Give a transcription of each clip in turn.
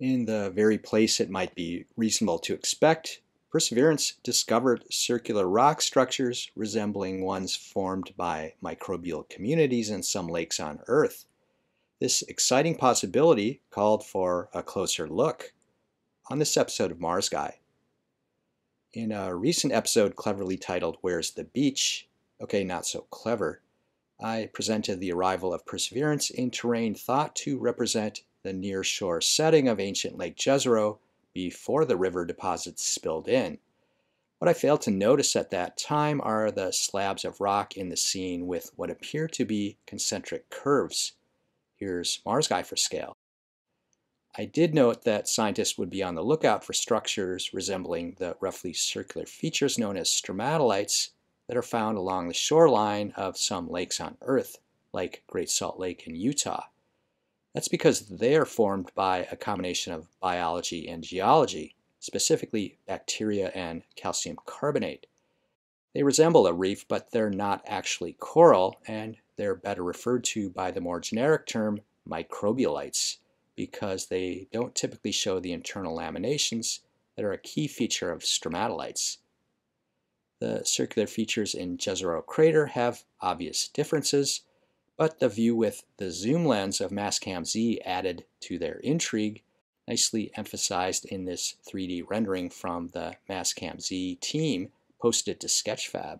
In the very place it might be reasonable to expect, Perseverance discovered circular rock structures resembling ones formed by microbial communities in some lakes on Earth. This exciting possibility called for a closer look on this episode of Mars Guy. In a recent episode cleverly titled Where's the Beach? Okay, not so clever. I presented the arrival of Perseverance in terrain thought to represent the near shore setting of ancient Lake Jezero before the river deposits spilled in. What I failed to notice at that time are the slabs of rock in the scene with what appear to be concentric curves. Here's Mars Guy for scale. I did note that scientists would be on the lookout for structures resembling the roughly circular features known as stromatolites that are found along the shoreline of some lakes on Earth, like Great Salt Lake in Utah. That's because they are formed by a combination of biology and geology, specifically bacteria and calcium carbonate. They resemble a reef, but they're not actually coral, and they're better referred to by the more generic term microbialites because they don't typically show the internal laminations that are a key feature of stromatolites. The circular features in Jezero crater have obvious differences, but the view with the zoom lens of Mastcam Z added to their intrigue, nicely emphasized in this 3D rendering from the Mastcam Z team posted to Sketchfab.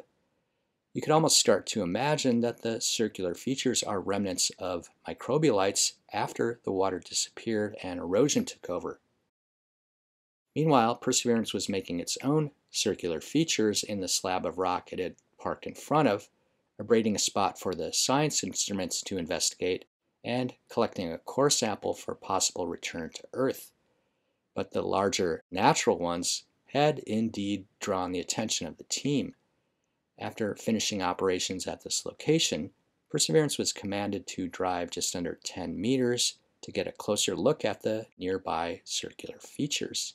You could almost start to imagine that the circular features are remnants of microbialites after the water disappeared and erosion took over. Meanwhile, Perseverance was making its own circular features in the slab of rock it had parked in front of, abrading a spot for the science instruments to investigate, and collecting a core sample for possible return to Earth. But the larger natural ones had indeed drawn the attention of the team. After finishing operations at this location, Perseverance was commanded to drive just under 10 meters to get a closer look at the nearby circular features.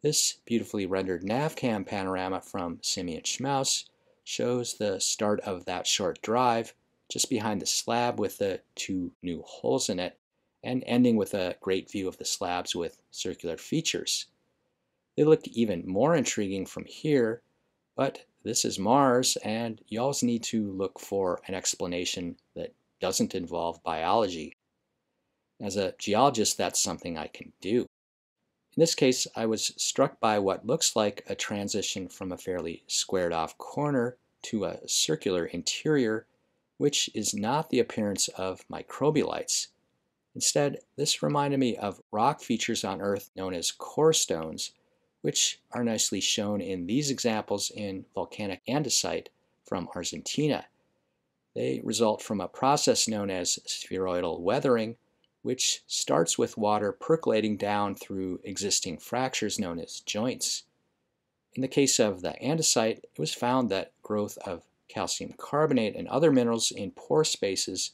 This beautifully rendered NavCam panorama from Simeon Schmaus shows the start of that short drive just behind the slab with the two new holes in it and ending with a great view of the slabs with circular features. They look even more intriguing from here, but this is Mars, and you always need to look for an explanation that doesn't involve biology. As a geologist, that's something I can do. In this case, I was struck by what looks like a transition from a fairly squared off corner to a circular interior, which is not the appearance of microbialites. Instead, this reminded me of rock features on Earth known as core stones, which are nicely shown in these examples in volcanic andesite from Argentina. They result from a process known as spheroidal weathering, which starts with water percolating down through existing fractures known as joints. In the case of the andesite, it was found that growth of calcium carbonate and other minerals in pore spaces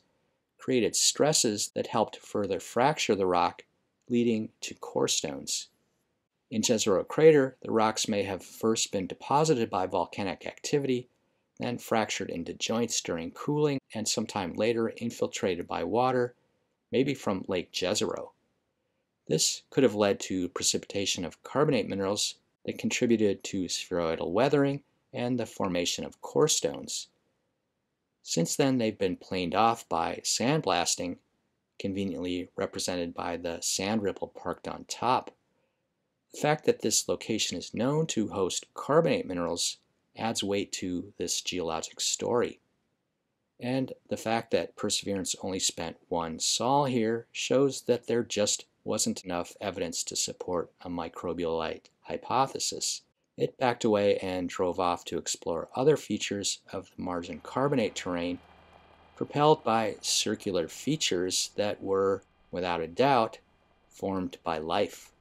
created stresses that helped further fracture the rock, leading to core stones. In Jezero crater, the rocks may have first been deposited by volcanic activity, then fractured into joints during cooling, and sometime later infiltrated by water, maybe from Lake Jezero. This could have led to precipitation of carbonate minerals that contributed to spheroidal weathering and the formation of core stones. Since then, they've been planed off by sandblasting, conveniently represented by the sand ripple parked on top. The fact that this location is known to host carbonate minerals adds weight to this geologic story. And the fact that Perseverance only spent one sol here shows that there just wasn't enough evidence to support a microbialite hypothesis. It backed away and drove off to explore other features of the margin carbonate terrain, propelled by circular features that were, without a doubt, formed by life.